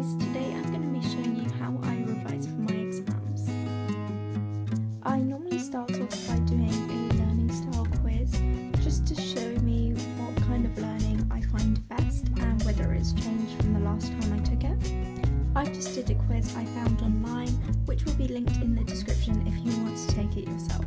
guys, today I'm going to be showing you how I revise for my exams. I normally start off by doing a learning style quiz just to show me what kind of learning I find best and whether it's changed from the last time I took it. I just did a quiz I found online which will be linked in the description if you want to take it yourself.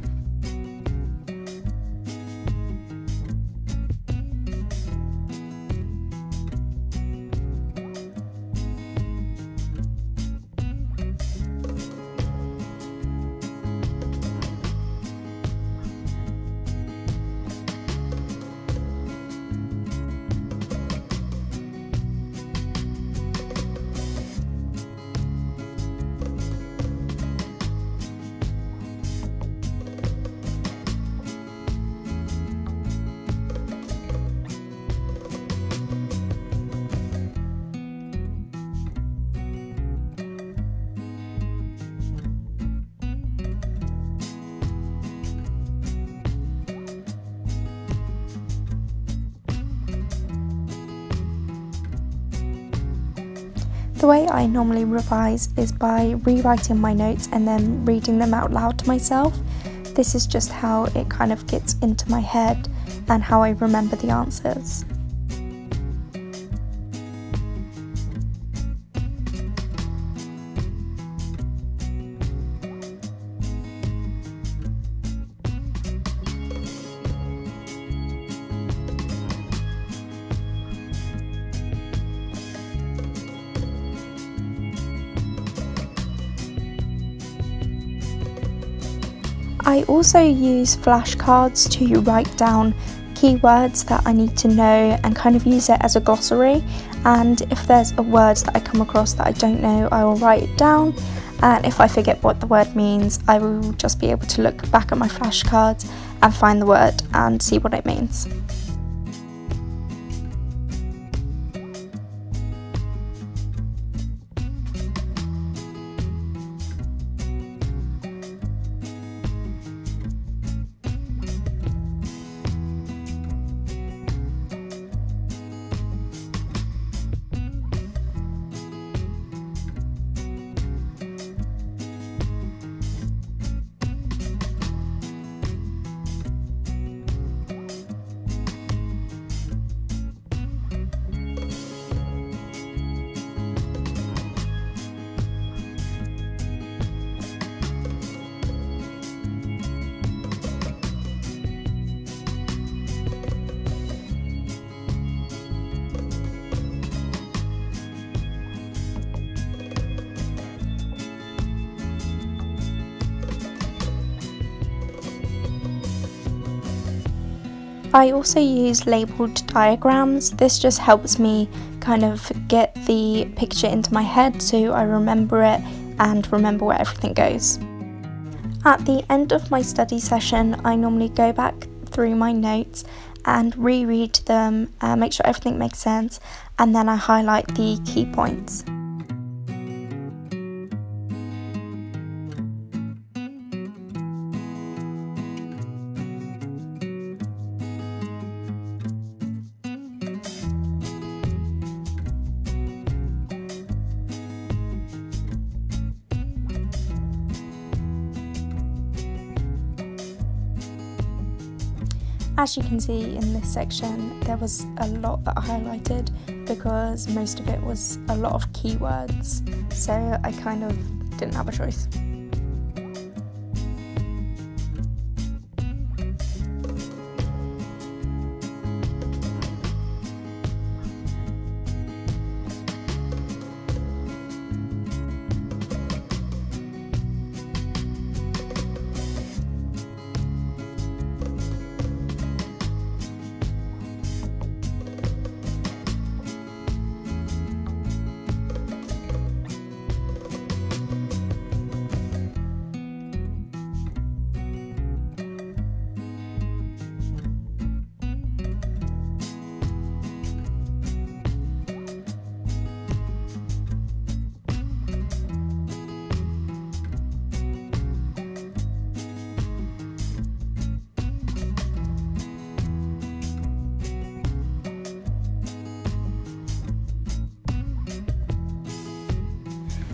The way I normally revise is by rewriting my notes and then reading them out loud to myself. This is just how it kind of gets into my head and how I remember the answers. I also use flashcards to write down keywords that I need to know and kind of use it as a glossary. And if there's a word that I come across that I don't know, I will write it down. And if I forget what the word means, I will just be able to look back at my flashcards and find the word and see what it means. I also use labelled diagrams. This just helps me kind of get the picture into my head so I remember it and remember where everything goes. At the end of my study session, I normally go back through my notes and reread them, uh, make sure everything makes sense, and then I highlight the key points. As you can see in this section, there was a lot that I highlighted because most of it was a lot of keywords, so I kind of didn't have a choice.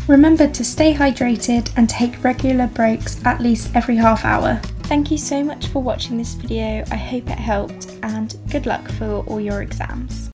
Remember to stay hydrated and take regular breaks at least every half hour. Thank you so much for watching this video, I hope it helped and good luck for all your exams.